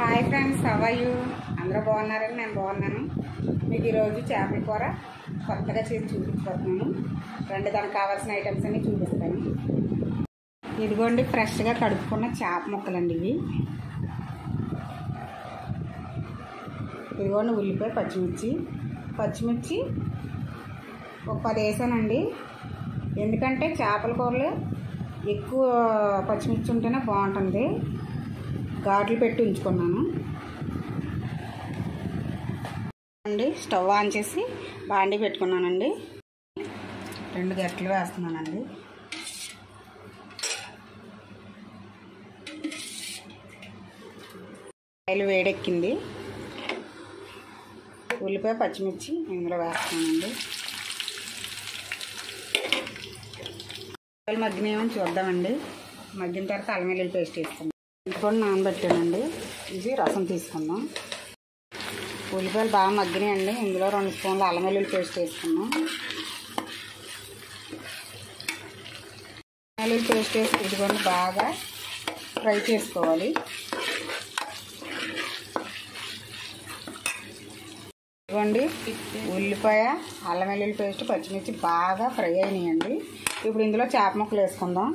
Hi friends అవయ్యు అందరూ బాగున్నారని నేను బాగున్నాను. మీకు ఈరోజు చేపల కూర కొత్తగా చేసి చూపించుకుంటున్నాను రెండు దానికి కావాల్సిన ఐటమ్స్ అన్ని చూపిస్తాను. ఇదిగోండి ఫ్రెష్గా కడుక్కున్న చేప ముక్కలండి ఇవి. ఇదిగోండి ఉల్లిపాయ పచ్చిమిర్చి. పచ్చిమిర్చి ఒక పది వేసానండి. ఎందుకంటే చేపల కూరలో ఎక్కువ పచ్చిమిర్చి ఉంటేనే బాగుంటుంది. ఘాట్లు పెట్టి ఉంచుకున్నాను. అండి స్టవ్ ఆన్ చేసి బాండి పెట్టుకున్నానండి. రెండు గట్లు వేస్తున్నానండి. ఆయిల్ వేడెక్కింది. ఉల్లిపాయ పచ్చిమిర్చి ఇందులో వేస్తున్నానండి. ఉల్లిపాయలు మగ్గినేమో చూద్దామండి. మగ్గిన తర్వాత అల్లం వెల్లుల్లి పేస్ట్ వేసుకుందాం. ఇప్పుడు నానబెట్టానండి. ఇది రసం తీసుకుందాం. ఉల్లిపాయలు బాగా మగ్గినాయండి. ఇందులో రెండు స్పూన్లు అల్లం వెల్లుల్లి పేస్ట్ వేసుకున్నాం వెల్లుల్లి పేస్ట్ వేసి ఇదిగోండి బాగా ఫ్రై చేసుకోవాలి. ఇదిగోండి ఉల్లిపాయ అల్లం వెల్లుల్లి పేస్ట్ పచ్చిమిర్చి బాగా ఫ్రై అయినాయండి. ఇప్పుడు ఇందులో చేప ముక్కలు వేసుకుందాం.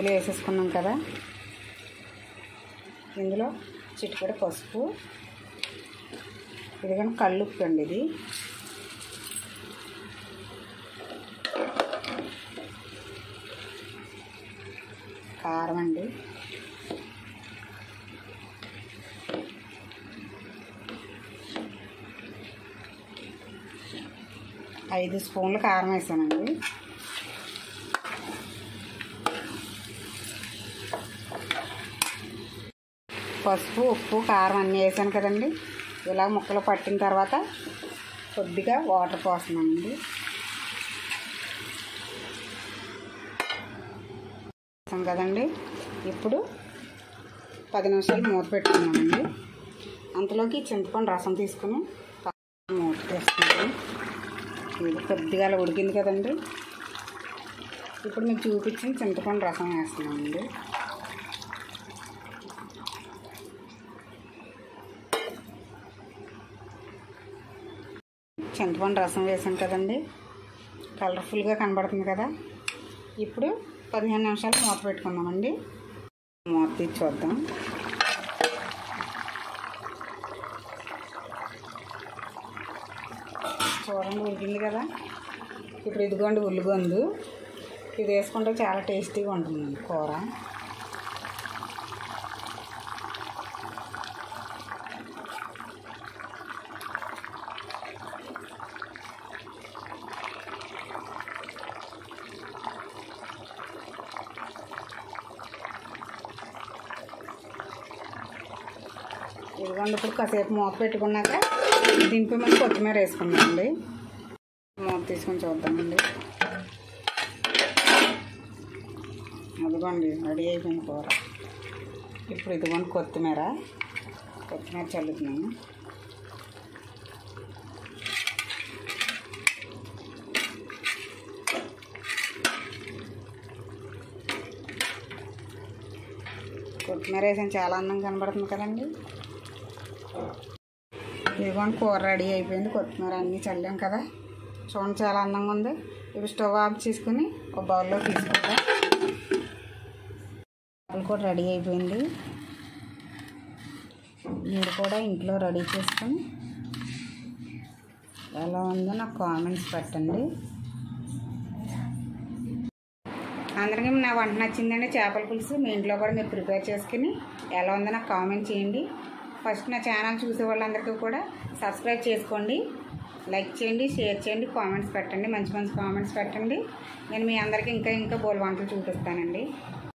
ఇందులో వేసేసుకున్నాం కదా. ఇందులో చిటికెడ పసుపు. ఇది కానీ కళ్ళుప్పు అండి ఇది. కారం అండి. ఐదు స్పూన్లు కారం వేసానండి. పసుపు ఉప్పు కారం అన్నీ వేసాను కదండి. ఇలా ముక్కలు పట్టిన తర్వాత కొద్దిగా వాటర్ పోస్తున్నానండి. వేసాం కదండి. ఇప్పుడు పది నిమిషాలు మూత పెట్టుకున్నామండి అంతలోకి చింతపండు రసం తీసుకుని మూత వేసుకున్నాను ఇది కొద్దిగా అలా ఉడికింది కదండి. ఇప్పుడు మీకు చూపించిన చింతపండు రసం వేస్తున్నామండి చింతపండు రసం వేసాం కదండి. కలర్ఫుల్గా కనబడుతుంది కదా. ఇప్పుడు పదిహేను నిమిషాలు మూత పెట్టుకుందామండి. మూత తీసి చూద్దాం. చూడండి ఉడికింది కదా. ఇప్పుడు ఇదిగోండి ఉల్లిగొందు. ఇది వేసుకుంటే చాలా టేస్టీగా ఉంటుంది కూర. ఇదిగోండి ఇప్పుడు కాసేపు మూత పెట్టుకున్నాక దింపి మనం కొత్తిమీర వేసుకున్నామండి మూత తీసుకొని చూద్దామండి. అదిగోండి రెడీ అయిపోయింది కూర. ఇప్పుడు ఇదిగోండి కొత్తిమీర. కొత్తిమీర చల్లుతున్నాను. కొత్తిమీర వేసాను చాలా అందంగా కనబడుతుంది కదండి. ఇదిగోండి కూర రెడీ అయిపోయింది కొత్తిమీర అన్నీ చల్లాం కదా. చూడండి చాలా అందంగా ఉంది. ఇప్పుడు స్టవ్ ఆఫ్ చేసుకుని ఒక బౌల్లో తీసుకుంటాం చేపలు కూడా రెడీ అయిపోయింది. మీరు కూడా ఇంట్లో రెడీ చేసుకొని ఎలా ఉందో నాకు కామెంట్స్ పెట్టండి. అందరికీ నా వంట నచ్చిందండి చేపల పులుసు. మీ ఇంట్లో కూడా మీరు ప్రిపేర్ చేసుకుని ఎలా ఉందో నాకు కామెంట్ చేయండి. ఫస్ట్ నా ఛానల్ చూసే వాళ్ళందరికీ కూడా సబ్స్క్రైబ్ చేసుకోండి. లైక్ చేయండి షేర్ చేయండి కామెంట్స్ పెట్టండి మంచి మంచి కామెంట్స్ పెట్టండి. నేను మీ అందరికీ ఇంకా ఇంకా బోల్ వంటలు చూపిస్తానండి.